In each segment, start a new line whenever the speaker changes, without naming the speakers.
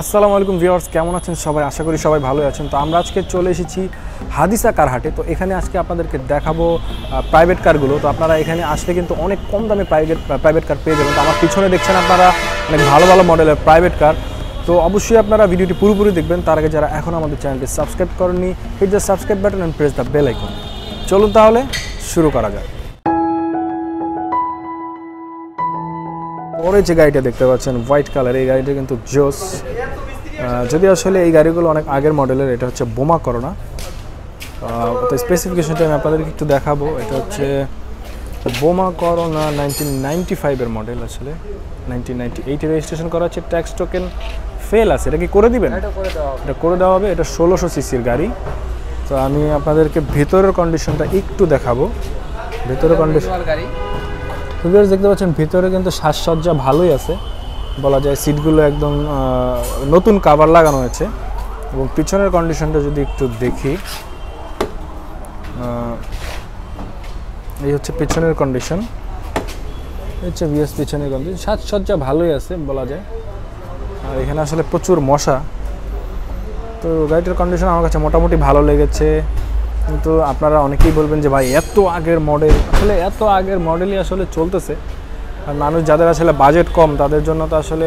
আসসালামু আলাইকুম ভিউয়ার্স, কেমন আছেন সবাই? আশা করি সবাই ভালো আছেন। তো আমরা আজকে চলে এসেছি হাদিসা কার হাটে তো এখানে আজকে আপনাদেরকে দেখাবো প্রাইভেট কারগুলো তো আপনারা এখানে আসলে কিন্তু অনেক কম দামে প্রাইভেট প্রাইভেট কার পেয়ে যাবেন। তো আমার পিছনে দেখছেন আপনারা অনেক ভালো ভালো মডেলের প্রাইভেট কার তো অবশ্যই আপনারা ভিডিওটি পুরোপুরি দেখবেন। তার আগে যারা এখন আমাদের চ্যানেলটি সাবস্ক্রাইব করেননি hit the subscribe button and press the bell icon চলুন তাহলে শুরু করা যাক। পরে যে গাড়িটা দেখতে পাচ্ছেন হোয়াইট কালার এই গাড়িটা কিন্তু জোস। যদি আসলে এই গাড়িগুলো অনেক আগের মডেলের এটা হচ্ছে বোমা করোনা। তো স্পেসিফিকেশনটা আমি আপনাদেরকে একটু দেখাবো। এটা হচ্ছে বোমা করোনা নাইনটিন নাইনটি ফাইভের মডেল আসলে। নাইনটিন নাইনটি এইটে রেজিস্ট্রেশন করা হচ্ছে ট্যাক্স টোকেন ফেল আছে। এটা কি করে দিবেন? এটা করে দেওয়া হবে। এটা ষোলোশো সিসির গাড়ি। তো আমি আপনাদেরকে ভেতরের কন্ডিশনটা একটু দেখাবো। ভেতরের কন্ডিশন
গাড়ি।
ভিউয়ার্স দেখতে পাচ্ছেন, ভিতরে কিন্তু সাজসজ্জা ভালোই আছে। বলা যায় সিটগুলো একদম নতুন কাভার লাগানো হয়েছে। এবং পিছনের কন্ডিশনটা যদি একটু দেখি এই হচ্ছে পিছনের কন্ডিশন হচ্ছে ভিএস পিছনের কন্ডিশন সাজসজ্জা ভালোই আছে, বলা যায়। আর এখানে আসলে প্রচুর মশা। তো গাড়িটার কন্ডিশন আমার কাছে মোটামুটি ভালো লেগেছে। কিন্তু আপনারা অনেকেই বলবেন যে, ভাই, এত আগের মডেল আসলে এত আগের মডেলই আসলে চলতেছে। আর মানুষ যাদের আসলে বাজেট কম, তাদের জন্য তো আসলে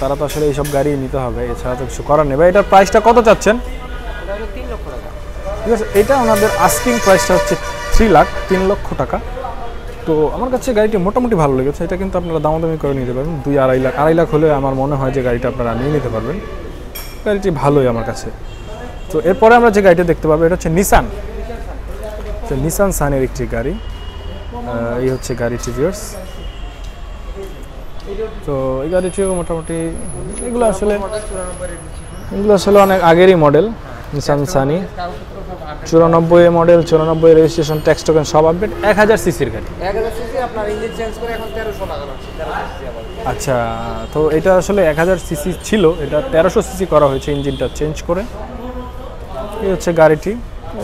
তারা তো আসলে এইসব গাড়ি নিতে হবে। এছাড়া তো কিছু করার নেই। ভাই, এটার প্রাইসটা কত চাচ্ছেন? ঠিক আছে, এটা ওনাদের আস্কিং প্রাইসটা হচ্ছে থ্রি লাখ তিন লক্ষ টাকা। তো আমার কাছে গাড়িটি মোটামুটি ভালো লেগেছে। এটা কিন্তু আপনারা দামাদামি করে নিতে পারবেন। দুই আড়াই লাখ আড়াই লাখ হলে আমার মনে হয় যে গাড়িটা আপনারা নিয়ে নিতে পারবেন। গাড়িটি ভালোই আমার কাছে। তো এরপরে আমরা যে গাড়িটা দেখতে পাবো এটা হচ্ছে নিসান তো নিসান সানের একটি গাড়ি। এই হচ্ছে গাড়িটি ভিউয়ার্স তো এই গাড়িটিও মোটামুটি এগুলো আসলে এগুলো আসলে অনেক আগেরই মডেল নিসান সানি চুরানব্বই মডেল চুরানব্বই রেজিস্ট্রেশন ট্যাক্স টোকেন সব আপডেট এক হাজার সিসির গাড়ি। আচ্ছা তো এটা আসলে এক হাজার সিসি ছিল এটা তেরোশো সিসি করা হয়েছে ইঞ্জিনটা চেঞ্জ করে। এই হচ্ছে গাড়িটি।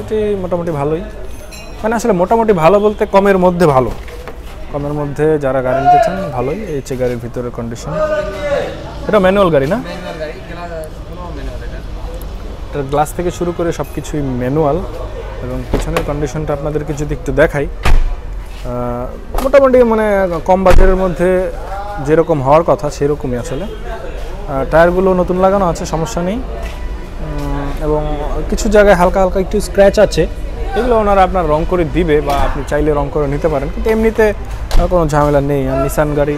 এটি মোটামুটি ভালোই। মানে আসলে মোটামুটি ভালো বলতে কমের মধ্যে ভালো। কমের মধ্যে যারা গাড়ি নিতে চান, ভালোই। এই হচ্ছে গাড়ির ভিতরের কন্ডিশন এটা ম্যানুয়াল গাড়ি না? এটার গ্লাস থেকে শুরু করে সব কিছুই ম্যানুয়াল এবং পিছনের কন্ডিশনটা আপনাদেরকে যদি একটু দেখাই মোটামুটি মানে কম বাজারের মধ্যে যেরকম হওয়ার কথা সেরকমই আসলে। টায়ারগুলো নতুন লাগানো আছে, সমস্যা নেই। এবং কিছু জায়গায় হালকা হালকা একটু স্ক্র্যাচ আছে। এগুলো ওনারা আপনার রং করে দিবে বা আপনি চাইলে রং করে নিতে পারেন। কিন্তু এমনিতে কোনো ঝামেলা নেই। আর নিসান গাড়ি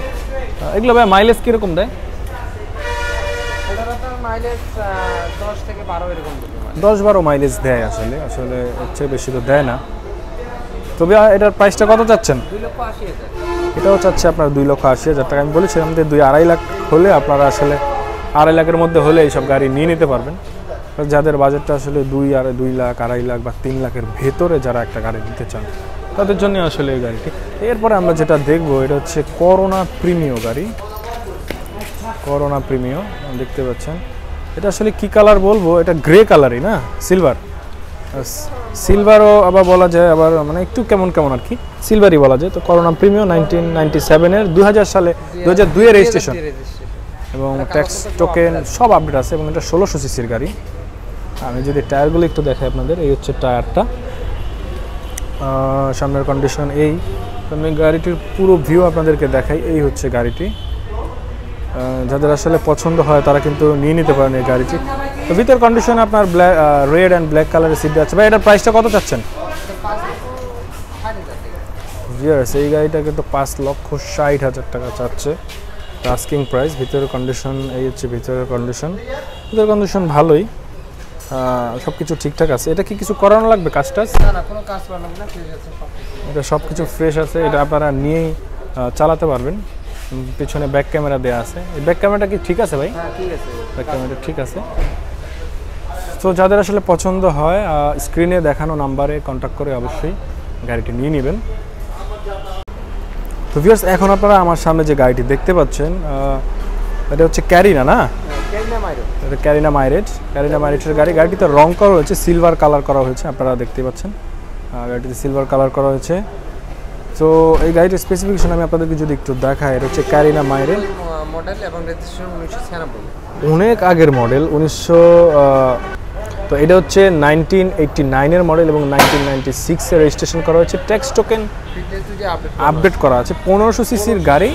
এগুলো ভাই মাইলেজ কীরকম দেয়?
মাইলেজ দশ থেকে বারো
মাইলেজ দেয় আসলে। আসলে হচ্ছে বেশি তো দেয় না। তবে এটার প্রাইসটা কত চাচ্ছেন? এটাও চাচ্ছে আপনার দুই লক্ষ আশি হাজার টাকা। আমি বলেছিলাম যে দুই আড়াই লাখ হলে আপনারা আসলে আড়াই লাখের মধ্যে হলে এইসব গাড়ি নিয়ে নিতে পারবেন। যাদের বাজেটটা আসলে দুই আর দুই লাখ আড়াই লাখ বা তিন লাখের ভেতরে যারা একটা গাড়ি নিতে চান তাদের জন্য আসলে এই গাড়িটি। এরপরে আমরা যেটা দেখব এটা হচ্ছে করোনা প্রিমিয় গাড়ি। করোনা প্রিমিয় দেখতে পাচ্ছেন। এটা আসলে কি কালার বলব? এটা গ্রে কালারই না? সিলভার সিলভারও আবার বলা যায় আবার মানে একটু কেমন কেমন আর কি? সিলভারই বলা যায়। তো করোনা প্রিমিয় নাইনটিন নাইনটি সেভেনের দু হাজার সালে দু হাজার দুইয়ের রেজিস্ট্রেশন
রেজিস্ট্রেশন
এবং ট্যাক্স টোকেন সব আপডেট আছে এবং এটা ষোলোশো সিসির গাড়ি। আমি যদি টায়ারগুলো একটু দেখাই আপনাদের, এই হচ্ছে টায়ারটা। সামনের কন্ডিশন এই। আমি গাড়িটির পুরো ভিউ আপনাদেরকে দেখাই, এই হচ্ছে গাড়িটি। যাদের আসলে পছন্দ হয়, তারা কিন্তু নিয়ে নিতে পারেন এই গাড়িটি। তো ভিতর কন্ডিশন আপনার ব্ল্যাক রেড অ্যান্ড ব্ল্যাক কালারের সিট আছে। ভাই, এটার প্রাইসটা কত চাচ্ছেন? এই গাড়িটা কিন্তু পাঁচ লক্ষ ষাট হাজার টাকা চাচ্ছে। আস্কিং প্রাইস ভিতরের কন্ডিশন এই হচ্ছে ভিতরের কন্ডিশন ভিতরের কন্ডিশন ভালোই। সব কিছু ঠিকঠাক আছে। এটা কি কিছু করানো লাগবে কাজ টাজ?
না না কোনো কাজ করা লাগবে না ফ্রেশ আছে
এটা সব কিছু ফ্রেশ আছে এটা আপনারা নিয়েই চালাতে পারবেন। পিছনে ব্যাক ক্যামেরা দেওয়া আছে। এই ব্যাক ক্যামেরাটা কি ঠিক আছে ভাই?
হ্যাঁ ঠিক আছে।
ব্যাক ক্যামেরাটা ঠিক আছে। তো যাদের আসলে পছন্দ হয় স্ক্রিনে দেখানো নাম্বারে কন্ট্যাক্ট করে অবশ্যই গাড়িটি নিয়ে নেবেন। তো ভিউয়ার্স এখন আপনারা আমার সামনে যে গাড়িটি দেখতে পাচ্ছেন এটা হচ্ছে ক্যারিনা না? এটা ক্যারিনা মাইরেজ ক্যারিনা মাইরেজের গাড়ি গাড়িতে রং করা হয়েছে সিলভার কালার করা হয়েছে আপনারা দেখতে পাচ্ছেন। গাড়িটিতে সিলভার কালার করা হয়েছে। তো এই গাড়িটার স্পেসিফিকেশন আমি আপনাদেরকে যদি একটু দেখাই এটা হচ্ছে ক্যারিনা মাইরে
মডেল এবং
অনেক আগের মডেল উনিশশো তো এটা হচ্ছে নাইনটিন এইটটি নাইনের মডেল এবং নাইনটিন নাইনটি সিক্সে রেজিস্ট্রেশন করা হয়েছে। ট্যাক্স টোকেন
আপডেট
করা আছে। পনেরোশো সিসির গাড়ি।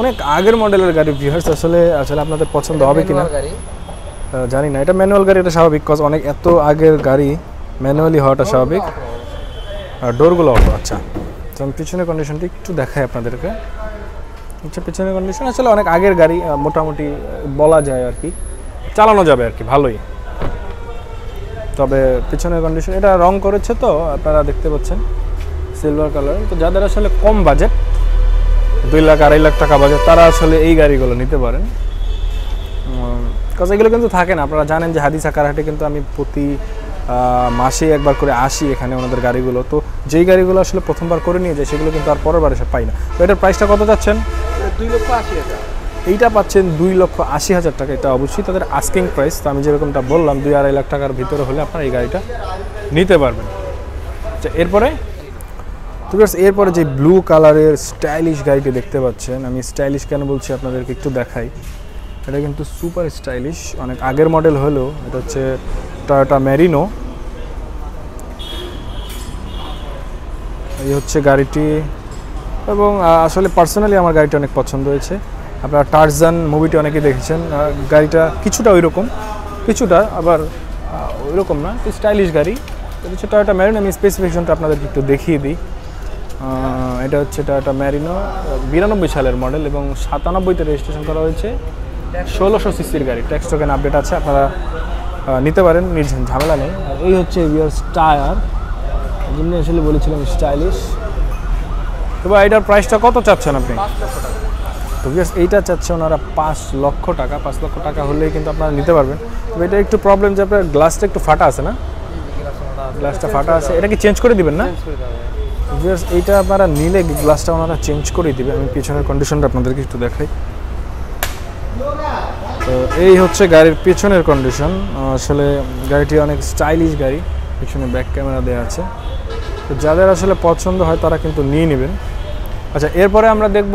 অনেক আগের মডেলের গাড়ি ভিউয়ার্স আসলে আসলে আপনাদের পছন্দ হবে কিনা? জানি না এটা ম্যানুয়াল গাড়ি এটা স্বাভাবিক কজ অনেক এত আগের গাড়ি ম্যানুয়ালি হওয়াটা স্বাভাবিক। আর ডোরগুলো অটো আচ্ছা। তো আমি পিছনের কন্ডিশনটা একটু দেখাই আপনাদেরকে। আচ্ছা পিছনের কন্ডিশন আসলে অনেক আগের গাড়ি মোটামুটি বলা যায় আর কি। চালানো যাবে আর কি ভালোই। তবে পিছনের কন্ডিশন এটা রং করেছে তো আপনারা দেখতে পাচ্ছেন সিলভার কালার তো যাদের আসলে কম বাজেট দুই লাখ আড়াই লাখ টাকা বাজেট তারা আসলে এই গাড়িগুলো নিতে পারেন। কাজ এগুলো কিন্তু থাকে না আপনারা জানেন যে হাদিস আকারহাটে কিন্তু আমি প্রতি মাসে একবার করে আসি এখানে ওনাদের গাড়িগুলো। তো যেই গাড়িগুলো আসলে প্রথমবার করে নিয়ে যায় সেগুলো কিন্তু আর পরের বার এসে পাই না। তো এটার প্রাইসটা কত যাচ্ছেন
দুই লক্ষ আশি হাজার।
এইটা পাচ্ছেন দুই লক্ষ আশি হাজার টাকা। এটা অবশ্যই তাদের আস্কিং প্রাইস তো আমি যেরকমটা বললাম দুই আড়াই লাখ টাকার ভিতরে হলে আপনারা এই গাড়িটা নিতে পারবেন। আচ্ছা এরপরে? তো এরপরে যে ব্লু কালারের স্টাইলিশ গাড়িটি দেখতে পাচ্ছেন, আমি স্টাইলিশ কেন বলছি আপনাদেরকে একটু দেখাই। এটা কিন্তু সুপার স্টাইলিশ অনেক আগের মডেল হলেও, এটা হচ্ছে টয়োটা ম্যারিনো এই হচ্ছে গাড়িটি, এবং আসলে পার্সোনালি আমার গাড়িটা অনেক পছন্দ হয়েছে। আপনারা টার্জান মুভিটি অনেকেই দেখেছেন গাড়িটা কিছুটা ওই রকম কিছুটা আবার ওই রকম না স্টাইলিশ গাড়ি। এটা হচ্ছে টয়োটা ম্যারিনো আমি স্পেসিফিকেশনটা আপনাদেরকে একটু দেখিয়ে দিই। এটা হচ্ছে টয়োটা ম্যারিনো বিরানব্বই সালের মডেল এবং সাতানব্বইতে রেজিস্ট্রেশন করা হয়েছে। ষোলোশো সিসির গাড়ি। ট্যাক্স টোকেন আপডেট আছে আপনারা নিতে পারেন নির্ঝ ঝামেলা নেই। আর এই হচ্ছে বিয়ার্স টায়ার যেমনি আসলে বলেছিলাম স্টাইলিশ এবার এটার প্রাইসটা কত চাচ্ছেন আপনি? তো বিয়ার্স এইটা চাচ্ছে ওনারা পাঁচ লক্ষ টাকা। পাঁচ লক্ষ টাকা হলেই কিন্তু আপনারা নিতে পারবেন। তবে এটা একটু প্রবলেম যে আপনার গ্লাসটা একটু ফাটা আছে না? গ্লাসটা ফাটা আছে। এটা কি চেঞ্জ করে দিবেন না? এইটা আপনারা নিলে গ্লাসটা ওনারা চেঞ্জ করে দিবে। আমি পিছনের কন্ডিশনটা আপনাদেরকে একটু দেখাই। তো এই হচ্ছে গাড়ির পেছনের কন্ডিশন আসলে গাড়িটি অনেক স্টাইলিশ গাড়ি। পিছনে ব্যাক ক্যামেরা দেওয়া আছে। তো যাদের আসলে পছন্দ হয় তারা কিন্তু নিয়ে নেবেন। আচ্ছা এরপরে আমরা দেখব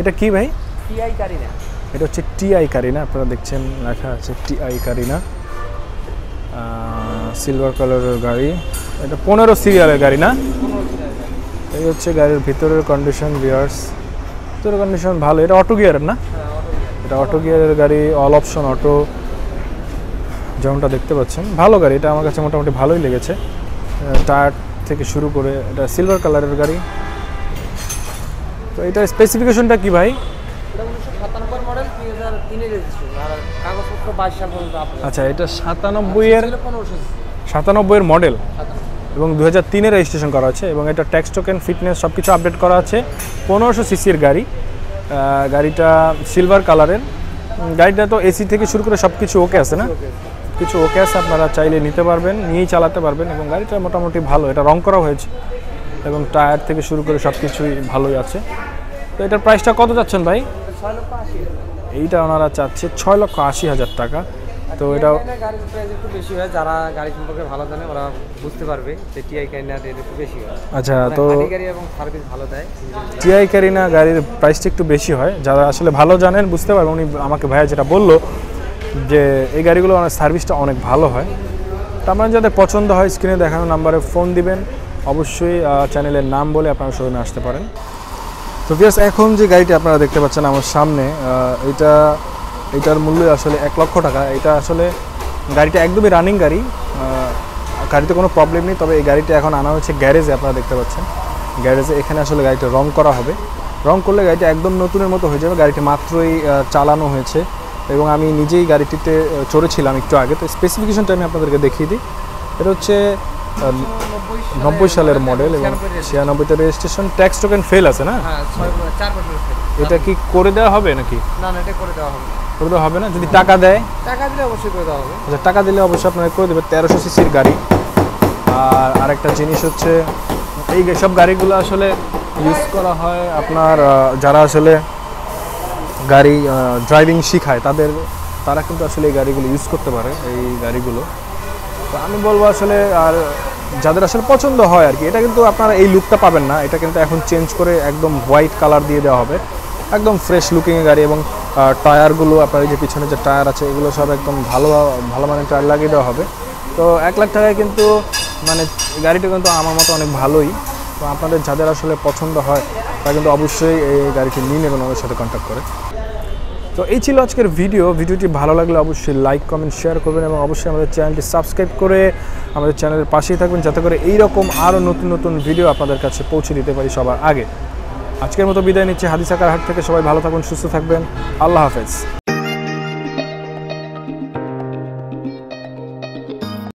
এটা কি ভাই?
টিআই গাড়ি না
এটা হচ্ছে টিআই কারিনা আপনারা দেখছেন লেখা আছে টিআই কারিনা সিলভার কালারের গাড়ি। এটা পনেরো সিরিয়ালের গাড়ি না? এই হচ্ছে গাড়ির ভিতরের কন্ডিশন বিয়ার্স ভিতরের কন্ডিশন ভালো। এটা অটো গিয়ারের না? এটা অটো গিয়ারের গাড়ি অল অপশন অটো যেমনটা দেখতে পাচ্ছেন ভালো গাড়ি। এটা আমার কাছে মোটামুটি ভালোই লেগেছে। টায়ার থেকে শুরু করে এটা সিলভার কালারের গাড়ি। তো এটার স্পেসিফিকেশনটা কি ভাই?
এটা উনিশশো সাতানব্বই আপনার
আচ্ছা এটা সাতানব্বই এর মডেল এবং দু হাজার তিনে রেজিস্ট্রেশন করা আছে এবং এটা ট্যাক্স টোকেন ফিটনেস সব কিছু আপডেট করা আছে। পনেরোশো সিসির গাড়ি। গাড়িটা সিলভার কালারের গাড়িটা তো এসি থেকে শুরু করে সব কিছু ওকে আছে না? কিছু ওকে আছে, আপনারা চাইলে নিতে পারবেন, নিয়েই চালাতে পারবেন এবং গাড়িটা মোটামুটি ভালো, এটা রং করা হয়েছে এবং টায়ার থেকে শুরু করে সব কিছুই ভালোই আছে। তো এটার প্রাইসটা কত যাচ্ছেন ভাই? এইটা ওনারা চাচ্ছে ছয় লক্ষ আশি হাজার টাকা। তো এটা
গাড়ির প্রাইস একটু বেশি হয় যারা গাড়ি সম্পর্কে ভালো জানে ওরা বুঝতে পারবে যে টিআই কাইনা রেট একটু বেশি হয়।
আচ্ছা তো
গাড়ি এবং সার্ভিস ভালো দেয়।
টিআই কারিনা গাড়ির প্রাইসটা একটু বেশি হয়। যারা আসলে ভালো জানেন বুঝতে পারবেন উনি আমাকে ভাইয়া যেটা বলল যে এই গাড়িগুলো অনেক সার্ভিসটা অনেক ভালো হয়। তার মানে যাদের পছন্দ হয় স্ক্রিনে দেখানো নাম্বারে ফোন দিবেন। অবশ্যই চ্যানেলের নাম বলে আপনারা শোরুমে আসতে পারেন। তো বিয়াস এখন যে গাড়িটি আপনারা দেখতে পাচ্ছেন আমার সামনে এটা এটার মূল্য আসলে এক লক্ষ টাকা। এটা আসলে গাড়িটা একদমই রানিং গাড়ি। গাড়িতে কোনো প্রবলেম নেই, তবে এই গাড়িটা এখন আনা হয়েছে গ্যারেজে আপনারা দেখতে পাচ্ছেন। গ্যারেজে এখানে আসলে গাড়িটা রং করা হবে। রং করলে গাড়িটা একদম নতুনের মতো হয়ে যাবে। গাড়িটি মাত্রই চালানো হয়েছে। এবং আমি নিজেই গাড়িটিতে চড়েছিলাম একটু আগে। তো স্পেসিফিকেশনটা আমি আপনাদেরকে দেখিয়ে দিই। এটা হচ্ছে নব্বই সালের মডেল এবং ছিয়ানব্বইতে রেজিস্ট্রেশন ট্যাক্স টোকেন ফেল আছে না?
হ্যাঁ
এটা কি করে দেওয়া হবে নাকি?
না না এটা করে দেওয়া হবে
করে দেওয়া হবে না? যদি টাকা দেয়?
টাকা দিলে অবশ্যই করে দেওয়া হবে।
আচ্ছা টাকা দিলে অবশ্যই আপনারা করে দেবে তেরোশো সিসির গাড়ি। আর আরেকটা জিনিস হচ্ছে এই সব গাড়িগুলো আসলে ইউজ করা হয় আপনার যারা আসলে গাড়ি ড্রাইভিং শিখায় তাদের তারা কিন্তু আসলে এই গাড়িগুলো ইউজ করতে পারে এই গাড়িগুলো। তো আমি বলব আসলে আর যাদের আসলে পছন্দ হয় আর কি, এটা কিন্তু আপনারা এই লুকটা পাবেন না। এটা কিন্তু এখন চেঞ্জ করে একদম হোয়াইট কালার দিয়ে দেওয়া হবে। একদম ফ্রেশ লুকিংয়ের গাড়ি এবং টায়ারগুলো আপনার যে পিছনে যে টায়ার আছে, এগুলো সব একদম ভালো ভালো মানের টায়ার লাগিয়ে দেওয়া হবে। তো এক লাখ টাকায় কিন্তু মানে গাড়িটা কিন্তু আমার মতো অনেক ভালোই। তো আপনাদের যাদের আসলে পছন্দ হয়, তারা কিন্তু অবশ্যই এই গাড়িটি নিয়ে নেবেন আমাদের সাথে কন্ট্যাক্ট করে। তো এই ছিল আজকের ভিডিও ভিডিওটি ভালো লাগলে অবশ্যই লাইক কমেন্ট শেয়ার করবেন এবং অবশ্যই আমাদের চ্যানেলটি সাবস্ক্রাইব করে আমাদের চ্যানেলের পাশেই থাকবেন যাতে করে এইরকম আরও নতুন নতুন ভিডিও আপনাদের কাছে পৌঁছে দিতে পারি সবার আগে। আজকের মতো বিদায় নিচ্ছি হাদিসাকার হাট থেকে। সবাই ভালো থাকুন, সুস্থ থাকবেন। আল্লাহ হাফেজ।